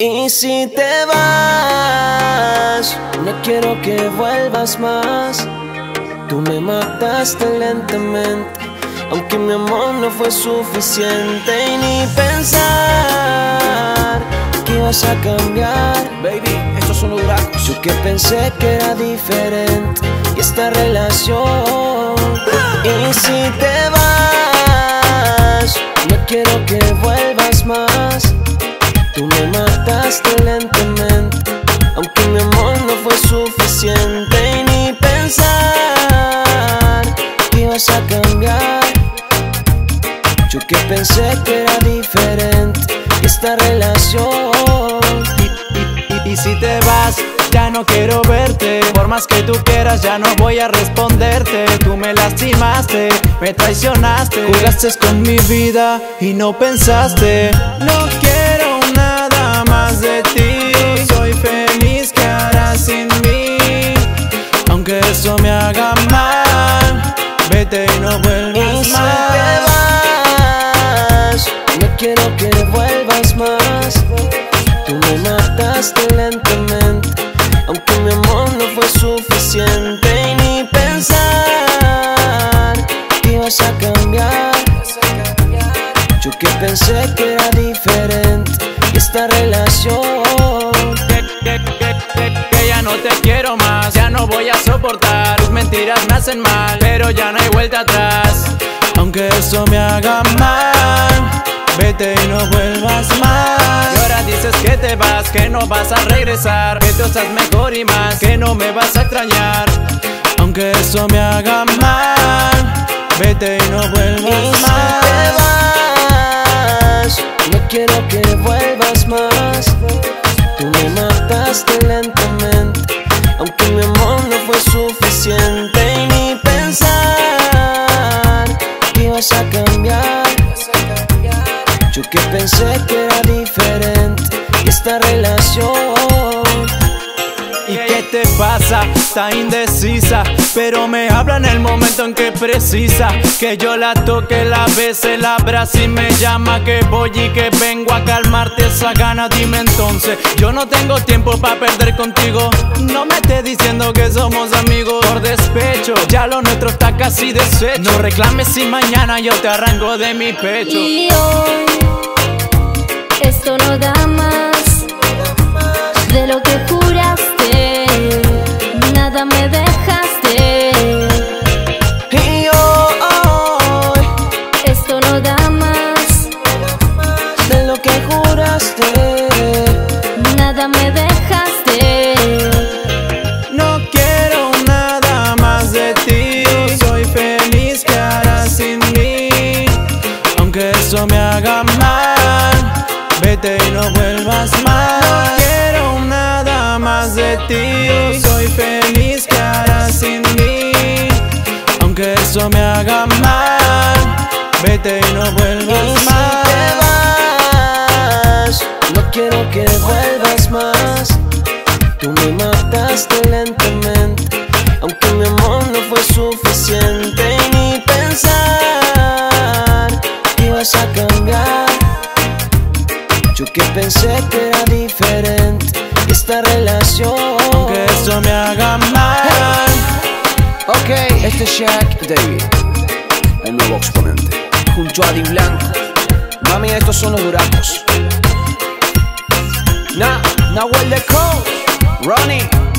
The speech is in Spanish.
Y si te vas, no quiero que vuelvas más. Tú me mataste lentamente, aunque mi amor no fue suficiente. Y ni pensar que ibas a cambiar. Baby, estos son los dragos. Yo que pensé que era diferente y esta relación. Y si te vas, no quiero que vuelvas más. Tú me mataste lentamente, aunque mi amor no fue suficiente. Y ni pensar que ibas a cambiar. Yo que pensé que era diferente esta relación. Y si te vas, ya no quiero verte Por más que tú quieras, ya no voy a responderte Tú me lastimaste, me traicionaste Jugaste con mi vida y no pensaste No Vete y no vuelvas Y más te vas, no quiero que vuelvas más. Tú me mataste lentamente, aunque mi amor no fue suficiente. Y ni pensar que ibas a cambiar. Yo que pensé que era diferente esta relación. Que, ya no te quiero más, ya no voy a soportar. Tus mentiras me hacen mal, pero ya no hay vuelta atrás. Aunque eso me haga mal, vete y no vuelvas más. Y ahora dices que te vas, que no vas a regresar. Que tú estás mejor y más, que no me vas a extrañar. Aunque eso me haga mal, vete y no Y vuelvas si más. te vas, no quiero que vuelvas más. Tú me mataste lentamente, cambiar. Yo que pensé que era diferente te pasa? Está indecisa, pero me habla en el momento en que precisa que yo la toque, la bese, la abrace y me llama que voy y que vengo a calmarte esa gana. Dime entonces, yo no tengo tiempo para perder contigo. No me estés diciendo que somos amigos por despecho. Ya lo nuestro está casi deshecho. No reclames si mañana yo te arranco de mi pecho. Y hoy nada me dejaste. No quiero nada más de ti. Soy feliz que harás sin mí. Aunque eso me haga mal, vete y no vuelvas más. No quiero nada más de ti. Soy feliz que harás sin mí. Aunque eso me haga mal, vete y no vuelvas más. Quiero que vuelvas más. Tú me mataste lentamente, aunque mi amor no fue suficiente. Y ni pensar que ibas a cambiar. Yo que pensé que era diferente esta relación. Aunque eso me haga mal. Ok, este es Shaq David, el nuevo exponente, junto a Di Blanco. Mami, estos son los duracos. Now, now where they come? Running.